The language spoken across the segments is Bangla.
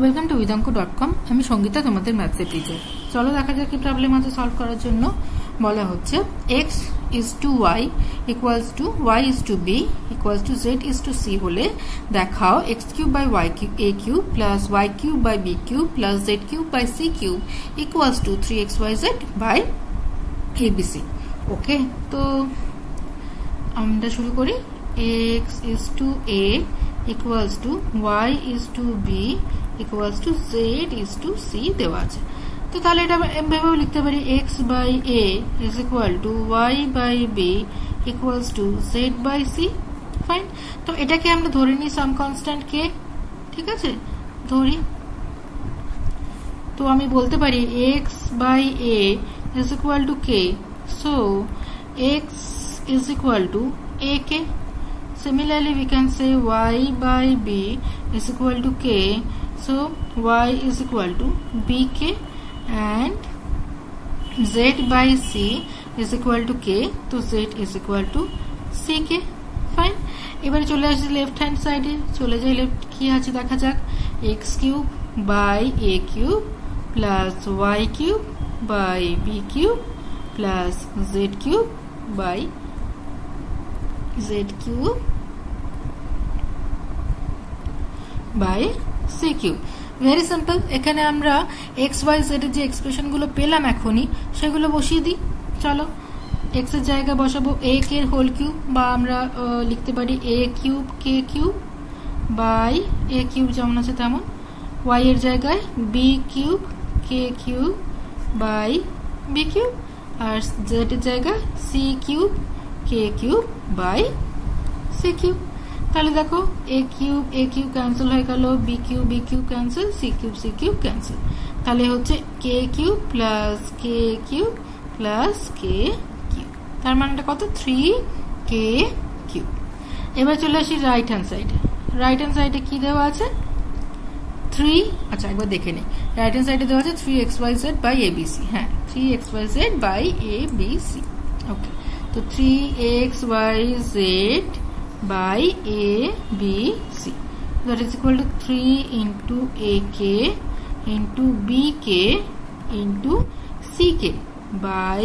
Welcome to Bidanko dot com আমি সঙ্গীতা, তোমাদের ম্যাথসের টিচার চলো দেখা যাক কি প্রবলেম আছে সলভ করার জন্য। বলা হচ্ছে x is to y equals to y is to b equals to z is to c হলে দেখাও x cube by y cube a cube plus y cube by b cube plus z cube by c cube equals to three x y z by a b c okay তো আমরা শুরু করি। X is to a equals to, y is to b equals to z is to c দেওয়া আছে। তো তাহলে এটা এমভাবেও লিখতে পারি x by a is equal to y by b equals to z by c fine তো এটাকে আমরা ধরে নিই সাম কনস্ট্যান্ট কে ঠিক আছে? ধরি। তো আমি বলতে পারি x by a is equal to k so x is equal to a k similarly we can say y by b is equal to k So, y is equal to bk and z by c is equal to k. So, z is equal to ck. Fine এবারে চলে আসছে লেফট হ্যান্ড সাইডে চলে যাই লেফট কি আছে দেখা যাক x cube by a cube plus y cube by b cube plus z cube by z cube by c cube very simple এখানে আমরা এক্স ওয়াই জেড এর যে এক্সপ্রেশনগুলো পেলাম এখনই, সেগুলো বসিয়ে দিই। চলো এক্সের জায়গায় বসাবো। এ কে হোল কিউব বা আমরা লিখতে পারি a cube k cube by a cube যেমন আছে তেমন। ওয়াই এর জায়গায় b cube k cube by b cube R z এর জায়গায় c cube k cube by c cube তাহলে দেখো a cube a cube cancel হয়ে গেল b cube b cube cancel c cube c cube cancel তাহলে হচ্ছে k cube plus k cube plus k cube তার মানেটা কত? থ্রি কে কিউব এবার চলে আসি রাইট হ্যান্ড সাইডে রাইট হ্যান্ড সাইডে কি দেওয়া আছে? থ্রি আচ্ছা একবার দেখে নিই রাইট হ্যান্ড সাইডে দেওয়া আছে three x y z by a b c হ্যাঁ three x y z by a b c okay তো three x y z by a b c that is equal to 3 into a k into b k into c k by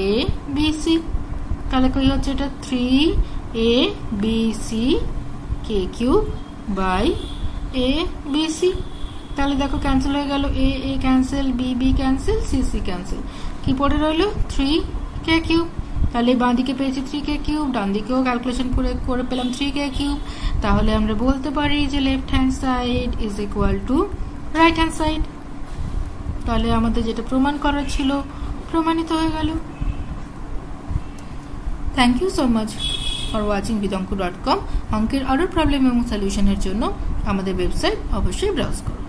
a b c তাহলে কই হচ্ছে এটা 3 a b c k cube by a b c তাহলে দেখো ক্যান্সেল হয়ে গেল a a cancel b b cancel c c cancel কি পড়ে রইল 3 k কিউব তাহলে বাঁ দিকে পেয়েছি থ্রি কে কিউব ডান দিকেও ক্যালকুলেশন করে করে পেলাম থ্রি কে কিউব তাহলে আমরা বলতে পারি যে left hand side is equal to right hand side তাহলে আমাদের যেটা প্রমাণ করার ছিল, প্রমাণিত হয়ে গেল। Thank you so much for watching Bidanko dot com অঙ্কের আরও প্রবলেম এবং সলিউশনের জন্য আমাদের ওয়েবসাইট অবশ্যই ব্রাউজ করুন।